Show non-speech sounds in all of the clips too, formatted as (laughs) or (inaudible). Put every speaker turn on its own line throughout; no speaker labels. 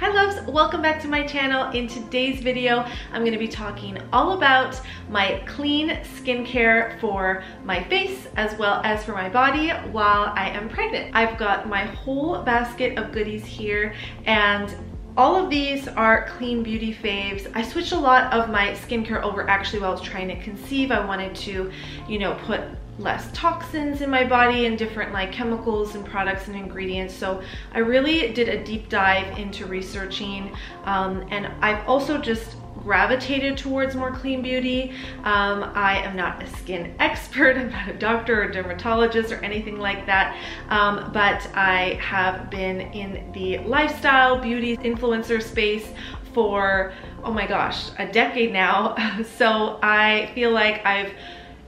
Hi loves, welcome back to my channel. In today's video, I'm gonna be talking all about my clean skincare for my face as well as for my body while I am pregnant. I've got my whole basket of goodies here and all of these are clean beauty faves. I switched a lot of my skincare over actually while I was trying to conceive. I wanted to, you know, put less toxins in my body and different like chemicals and products and ingredients. So I really did a deep dive into researching um, and I've also just gravitated towards more clean beauty. Um, I am not a skin (laughs) expert, I'm not a doctor or dermatologist or anything like that, um, but I have been in the lifestyle beauty influencer space for, oh my gosh, a decade now. (laughs) so I feel like I've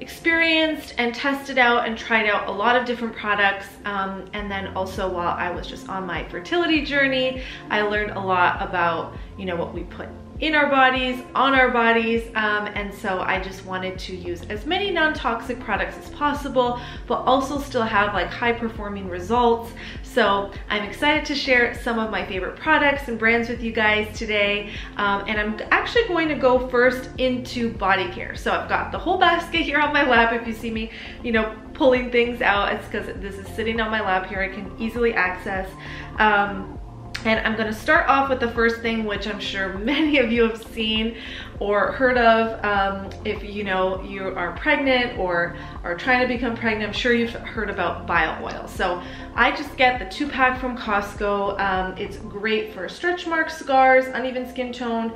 experienced and tested out and tried out a lot of different products um, and then also while I was just on my fertility journey I learned a lot about you know what we put in our bodies, on our bodies, um, and so I just wanted to use as many non-toxic products as possible, but also still have like high performing results. So I'm excited to share some of my favorite products and brands with you guys today, um, and I'm actually going to go first into body care. So I've got the whole basket here on my lap. If you see me, you know, pulling things out, it's because this is sitting on my lap here. I can easily access. Um, and I'm gonna start off with the first thing, which I'm sure many of you have seen or heard of. Um, if you know you are pregnant or are trying to become pregnant, I'm sure you've heard about bio oil. So I just get the two pack from Costco. Um, it's great for stretch marks, scars, uneven skin tone,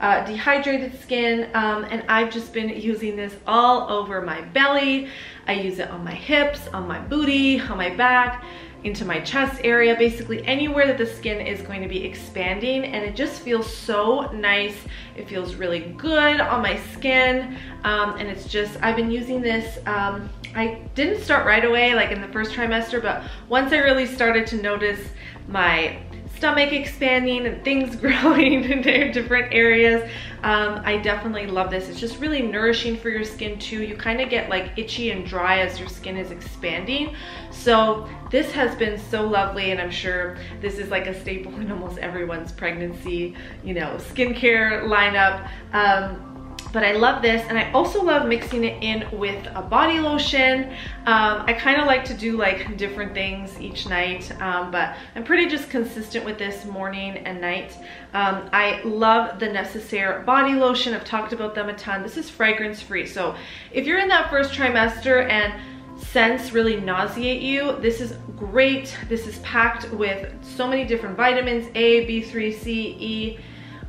uh, dehydrated skin, um, and I've just been using this all over my belly. I use it on my hips, on my booty, on my back into my chest area, basically anywhere that the skin is going to be expanding and it just feels so nice. It feels really good on my skin um, and it's just, I've been using this, um, I didn't start right away like in the first trimester, but once I really started to notice my stomach expanding and things (laughs) growing in different areas. Um, I definitely love this. It's just really nourishing for your skin too. You kind of get like itchy and dry as your skin is expanding. So this has been so lovely and I'm sure this is like a staple in almost everyone's pregnancy, you know, skincare lineup. Um, but I love this and I also love mixing it in with a body lotion. Um, I kind of like to do like different things each night, um, but I'm pretty just consistent with this morning and night. Um, I love the Necessaire body lotion. I've talked about them a ton. This is fragrance free. So if you're in that first trimester and scents really nauseate you, this is great. This is packed with so many different vitamins, A, B3, C, E,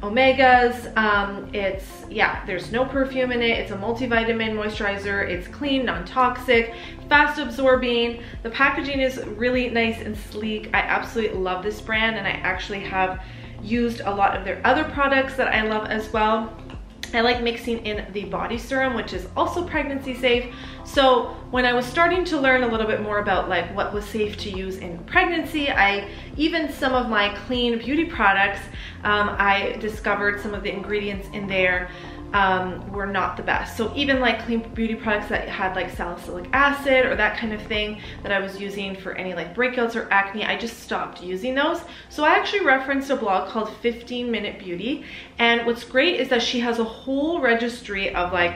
omegas. Um, it's, yeah, there's no perfume in it. It's a multivitamin moisturizer. It's clean, non-toxic, fast absorbing. The packaging is really nice and sleek. I absolutely love this brand and I actually have used a lot of their other products that I love as well. I like mixing in the body serum, which is also pregnancy safe. So when I was starting to learn a little bit more about like what was safe to use in pregnancy, I even some of my clean beauty products, um, I discovered some of the ingredients in there um, were not the best. So even like clean beauty products that had like salicylic acid or that kind of thing that I was using for any like breakouts or acne, I just stopped using those. So I actually referenced a blog called 15 Minute Beauty. And what's great is that she has a whole registry of like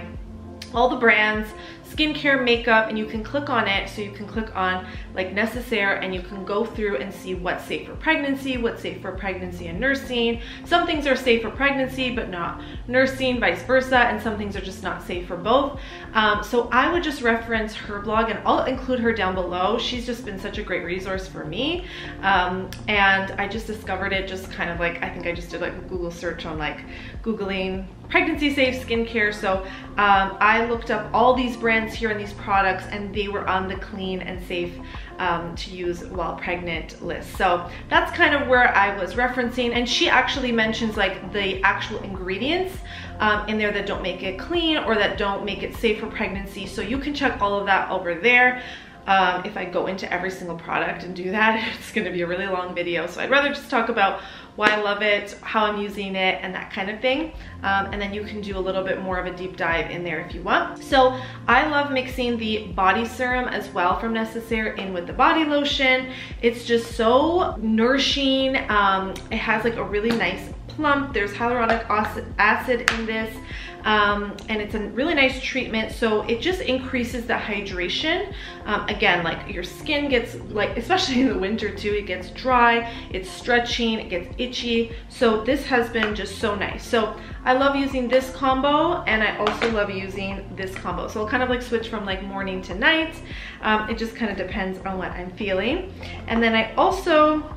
all the brands, skincare, makeup, and you can click on it. So you can click on like Necessaire and you can go through and see what's safe for pregnancy, what's safe for pregnancy and nursing. Some things are safe for pregnancy, but not nursing, vice versa. And some things are just not safe for both. Um, so I would just reference her blog and I'll include her down below. She's just been such a great resource for me. Um, and I just discovered it just kind of like, I think I just did like a Google search on like Googling pregnancy safe skincare. So um, I looked up all these brands here and these products and they were on the clean and safe um, to use while pregnant list. So that's kind of where I was referencing. And she actually mentions like the actual ingredients um, in there that don't make it clean or that don't make it safe for pregnancy. So you can check all of that over there. Um, if I go into every single product and do that, (laughs) it's gonna be a really long video. So I'd rather just talk about why I love it, how I'm using it, and that kind of thing. Um, and then you can do a little bit more of a deep dive in there if you want. So I love mixing the body serum as well from Necessaire in with the body lotion. It's just so nourishing. Um, it has like a really nice plump. There's hyaluronic acid in this um, and it's a really nice treatment. So it just increases the hydration. Um, again, like your skin gets like, especially in the winter too, it gets dry, it's stretching, it gets itchy. So this has been just so nice. So I love using this combo and I also love using this combo. So I'll kind of like switch from like morning to night. Um, it just kind of depends on what I'm feeling. And then I also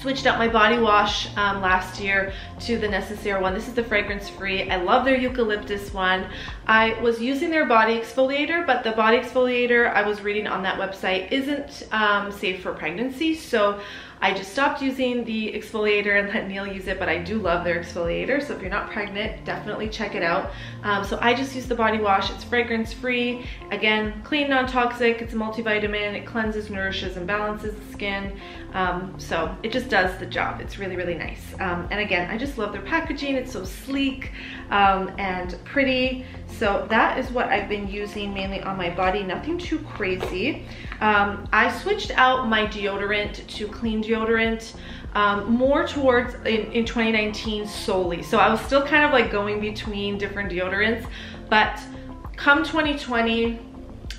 switched out my body wash um, last year to the Necessaire one. This is the fragrance free. I love their eucalyptus one. I was using their body exfoliator, but the body exfoliator I was reading on that website isn't um, safe for pregnancy. So I just stopped using the exfoliator and let Neil use it, but I do love their exfoliator. So if you're not pregnant, definitely check it out. Um, so I just use the body wash. It's fragrance free. Again, clean, non-toxic. It's a multivitamin. It cleanses, nourishes, and balances the skin. Um, so it just does the job. It's really, really nice. Um, and again, I just love their packaging. It's so sleek um, and pretty. So that is what I've been using mainly on my body. Nothing too crazy. Um, I switched out my deodorant to clean deodorant um, more towards in, in 2019 solely. So I was still kind of like going between different deodorants, but come 2020,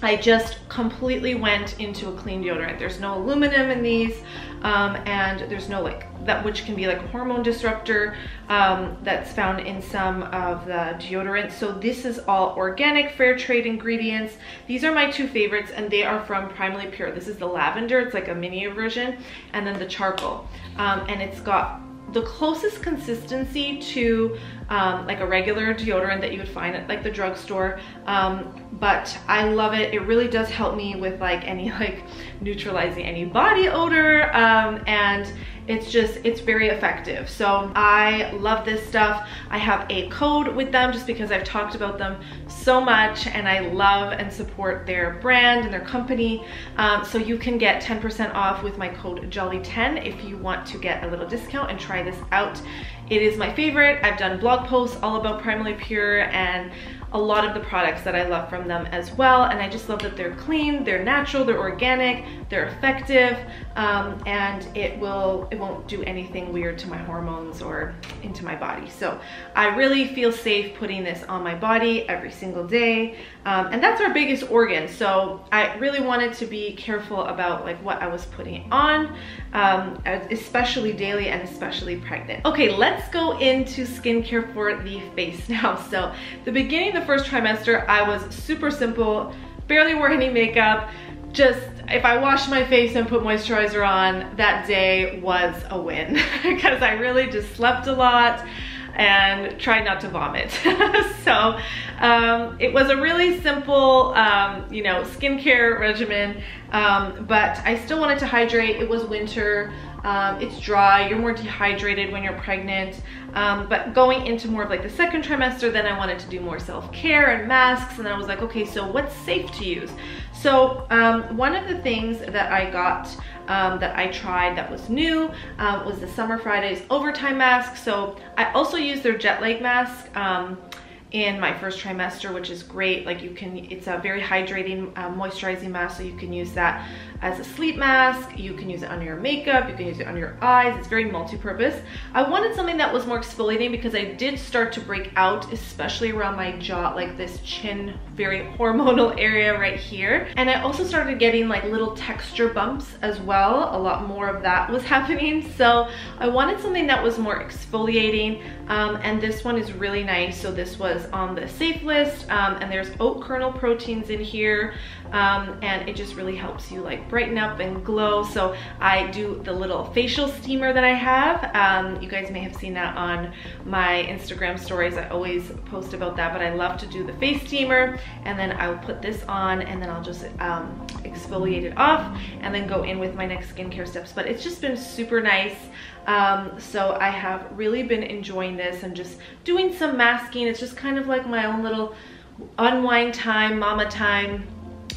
I just completely went into a clean deodorant. There's no aluminum in these um, and there's no like that which can be like a hormone disruptor um, that's found in some of the deodorants. So this is all organic, fair trade ingredients. These are my two favorites and they are from Primally Pure. This is the lavender, it's like a mini version, and then the charcoal. Um, and it's got the closest consistency to um, like a regular deodorant that you would find at like the drugstore. Um, but I love it. It really does help me with like any (laughs) like neutralizing any body odor. Um, and it's just, it's very effective. So I love this stuff. I have a code with them just because I've talked about them so much and I love and support their brand and their company. Um, so you can get 10% off with my code JOLLY10 if you want to get a little discount and try this out. It is my favorite. I've done blog posts all about Primally Pure and a lot of the products that I love from them as well. And I just love that they're clean, they're natural, they're organic, they're effective, um, and it will it won't do anything weird to my hormones or into my body. So I really feel safe putting this on my body every single day. Um, and that's our biggest organ. So I really wanted to be careful about like what I was putting on, um, especially daily and especially pregnant. Okay, let's go into skincare for the face (laughs) now. So the beginning of the first trimester, I was super simple, barely wore any makeup, just if I washed my face and put moisturizer on, that day was a win (laughs) because I really just slept a lot and try not to vomit. (laughs) so um, it was a really simple, um, you know, skincare regimen, um, but I still wanted to hydrate. It was winter. Um, it's dry, you're more dehydrated when you're pregnant. Um, but going into more of like the second trimester, then I wanted to do more self-care and masks. And I was like, okay, so what's safe to use? So um, one of the things that I got um, that I tried that was new um, was the Summer Fridays overtime mask. So I also use their jet lag mask. Um, in my first trimester, which is great. Like you can, it's a very hydrating, uh, moisturizing mask, so you can use that as a sleep mask. You can use it under your makeup. You can use it under your eyes. It's very multi-purpose. I wanted something that was more exfoliating because I did start to break out, especially around my jaw, like this chin, very hormonal (laughs) area right here. And I also started getting like little texture bumps as well. A lot more of that was (laughs) happening. So I wanted something that was more exfoliating. Um, and this one is really nice. So this was on the safe list um, and there's oat kernel proteins in here um, and it just really helps you like brighten up and glow. So I do the little facial steamer that I have. Um, you guys may have seen that on my Instagram stories. I always post about that, but I love to do the face steamer and then I'll put this on and then I'll just um, exfoliate it off and then go in with my next skincare steps. But it's just been super nice. Um, so I have really been enjoying this and just doing some masking. It's just kind of like my own little unwind time, mama time,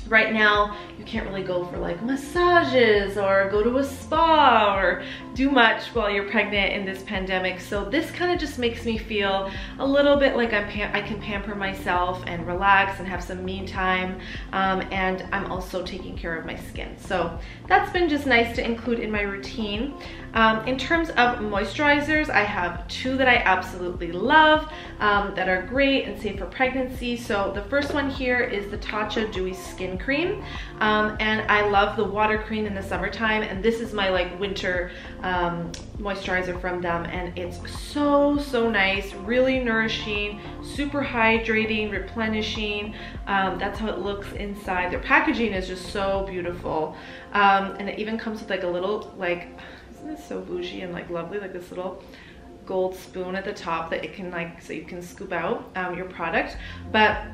right now you can't really go for like massages or go to a spa or do much while you're pregnant in this pandemic. So this kind of just makes me feel a little bit like I'm I can pamper myself and relax and have some me time. Um, and I'm also taking care of my skin. So that's been just nice to include in my routine. Um, in terms of moisturizers, I have two that I absolutely love um, that are great and safe for pregnancy. So the first one here is the Tatcha Dewy Skin Cream. Um, and I love the water cream in the summertime. And this is my like winter um, moisturizer from them. And it's so, so nice, really nourishing, super hydrating, replenishing. Um, that's how it looks inside. Their packaging is just so beautiful. Um, and it even comes with like a little like isn't this so bougie and like lovely? Like this little gold spoon at the top that it can like, so you can scoop out um, your product. But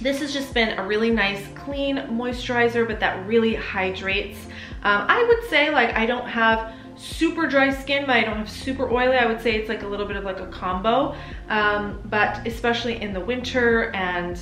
this has just been a really nice clean moisturizer, but that really hydrates. Um, I would say like I don't have super dry skin, but I don't have super oily. I would say it's like a little bit of like a combo, um, but especially in the winter and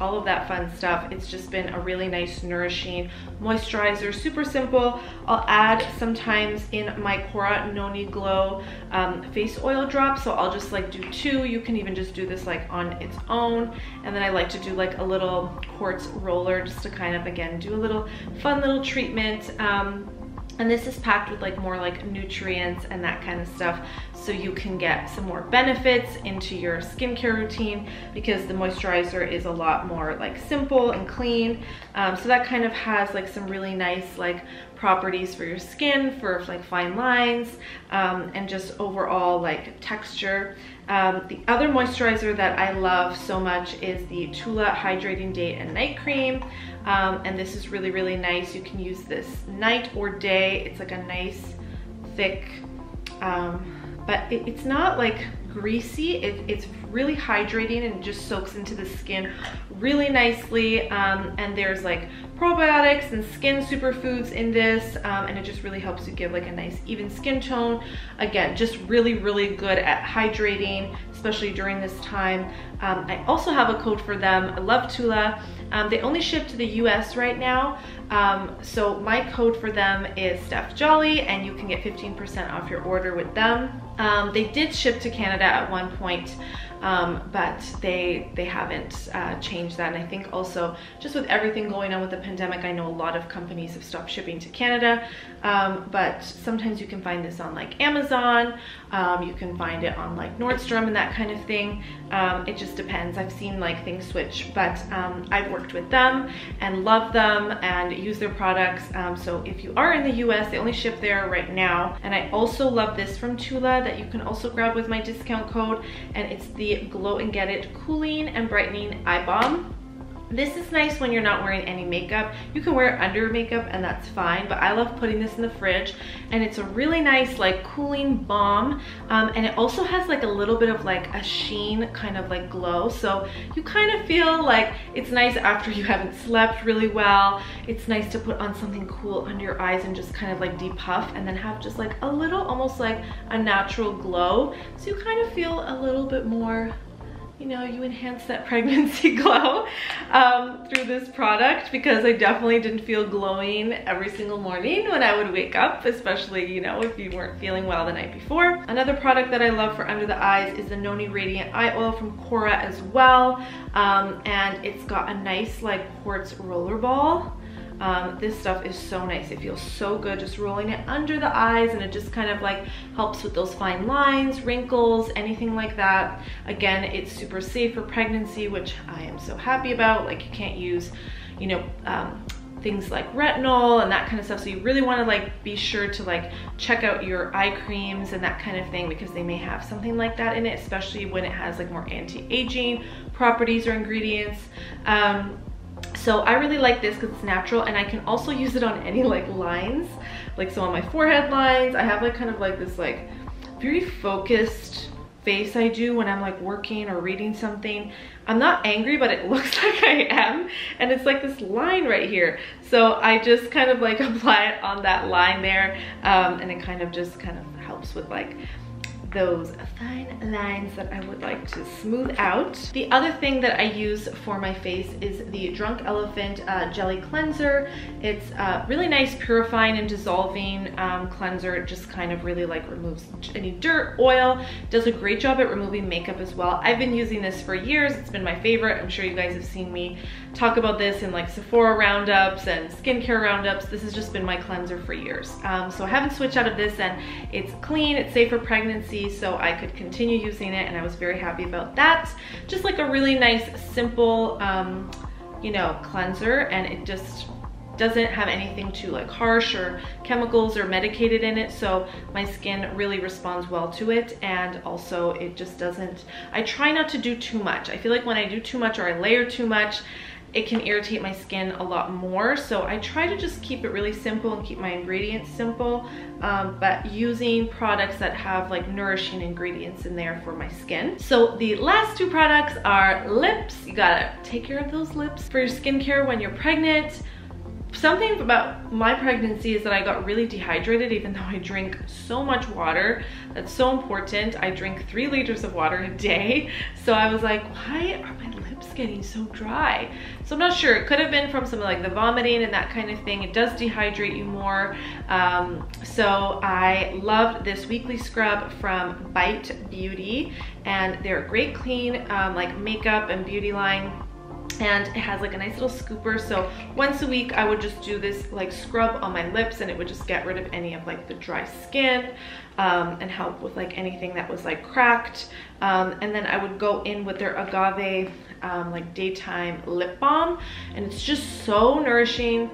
all of that fun stuff. It's just been a really nice, nourishing moisturizer, super simple. I'll add sometimes in my Kora Noni Glow um, face oil drop. So I'll just like do two. You can even just do this like on its own. And then I like to do like a little quartz roller just to kind of, again, do a little fun little treatment. Um, and this is packed with like more like nutrients and that kind of stuff so you can get some more benefits into your skincare routine because the moisturizer is a lot more like simple and clean. Um, so that kind of has like some really nice like properties for your skin, for like fine lines, um, and just overall like texture. Um, the other moisturizer that I love so much is the Tula Hydrating Day and Night Cream. Um, and this is really, really nice. You can use this night or day. It's like a nice, thick, um, but it, it's not like greasy. It, it's really hydrating and just soaks into the skin really nicely. Um, and there's like probiotics and skin superfoods in this um, and it just really helps you give like a nice even skin tone again just really really good at hydrating especially during this time um, I also have a code for them I love Tula um, they only ship to the US right now um, so my code for them is Steph Jolly and you can get 15% off your order with them um, they did ship to Canada at one point um, but they they haven't uh, changed that. And I think also just with everything going on with the pandemic, I know a lot of companies have stopped shipping to Canada, um, but sometimes you can find this on like Amazon, um, you can find it on like Nordstrom and that kind of thing. Um, it just depends. I've seen like things switch, but um, I've worked with them and love them and use their products. Um, so if you are in the US, they only ship there right now. And I also love this from Tula that you can also grab with my discount code and it's the Glow and Get It Cooling and Brightening Eye Balm. This is nice when you're not wearing any makeup. You can wear it under makeup and that's fine, but I love putting this in the fridge and it's a really nice like cooling balm um, and it also has like a little bit of like a sheen kind of like glow. So you kind of feel like it's nice after you haven't slept really well. It's nice to put on something cool under your eyes and just kind of like depuff and then have just like a little almost like a natural glow. So you kind of feel a little bit more you know, you enhance that (laughs) pregnancy (laughs) glow um, through this product because I definitely didn't feel glowing every single morning when I would wake up, especially, you know, if you weren't feeling well the night before. Another product that I love for under the eyes is the Noni Radiant Eye Oil from Kora as well. Um, and it's got a nice like quartz roller ball um, this stuff is so nice. It feels so good just rolling it under the eyes and it just kind of like helps with those fine lines, wrinkles, anything like that. Again, it's super safe for pregnancy, which I am so happy about. Like you can't use, you know, um, things like retinol and that kind of stuff. So you really wanna like be sure to like check out your eye creams and that kind of thing because they may have something like that in it, especially when it has like more anti-aging properties or ingredients. Um, so I really like this because it's natural and I can also use it on (laughs) any like lines. Like so on my forehead lines, I have like kind of like this like very focused face I do when I'm like working or reading something. I'm not angry, but it (laughs) looks (laughs) like I am. And it's like this line right here. So I just kind of like apply it on that line there. Um, and it kind of just kind of helps with like those fine lines that I would like to smooth out. The other thing that I use for my face is the Drunk Elephant uh, Jelly Cleanser. It's a really nice purifying and dissolving um, cleanser. It just kind of really like removes any dirt, oil, does a great job at removing makeup as well. I've been using this for years. It's been my favorite. I'm sure you guys have seen me talk about this in like Sephora roundups and skincare roundups. This has just been my cleanser for years. Um, so I haven't switched out of this and it's clean, it's safe for pregnancy, so I could continue using it and I was very happy about that. Just like a really nice, simple, um, you know, cleanser and it just doesn't have anything too like harsh or chemicals or medicated in it so my skin really responds well to it and also it just doesn't I try not to do too much I feel like when I do too much or I layer too much it can irritate my skin a lot more. So I try to just keep it really simple and keep my ingredients simple, um, but using products that have like nourishing ingredients in there for my skin. So the last two products are lips. You gotta take care of those lips for your skincare when you're pregnant something about my pregnancy is that I got really dehydrated even though I drink so much water. That's so important. I drink three liters of water a day. So I was like, why are my lips getting so dry? So I'm not sure. It could have been from some of like the vomiting and that kind of thing. It does dehydrate you more. Um, so I loved this weekly scrub from Bite Beauty and they're a great clean um, like makeup and beauty line and it has like a nice little scooper so once a week I would just do this like scrub on my lips and it would just get rid of any of like the dry skin um, and help with like anything that was like cracked um, and then I would go in with their agave um, like daytime lip balm. And it's just so nourishing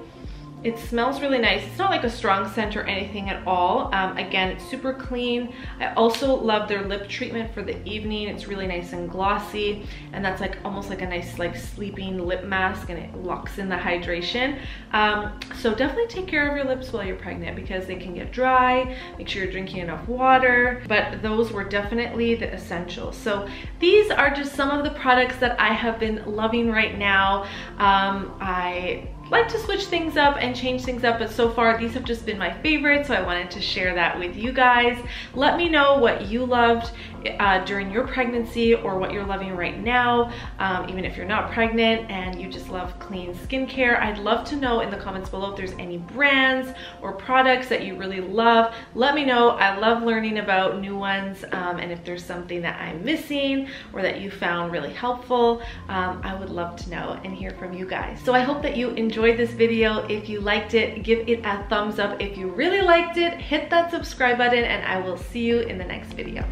it smells really nice. It's not like a strong scent or anything at all. Um, again, it's super clean. I also love their lip treatment for the evening. It's really nice and glossy. And that's like almost like a nice like sleeping lip mask and it locks in the hydration. Um, so definitely take care of your lips while you're pregnant because they can get dry. Make sure you're drinking enough water. But those were definitely the essentials. So these are just some of the products that I have been loving right now. Um, I like to switch things up and change things up but so far these have just been my favorites so I wanted to share that with you guys. Let me know what you loved uh, during your pregnancy or what you're loving right now um, even if you're not pregnant and you just love clean skincare. I'd love to know in the comments below if there's any brands or products that you really love. Let me know. I love learning about new ones um, and if there's something that I'm missing or that you found really helpful um, I would love to know and hear from you guys. So I hope that you enjoyed enjoyed this video. If you liked it, give it a thumbs up. If you really liked it, hit that subscribe button and I will see you in the next video.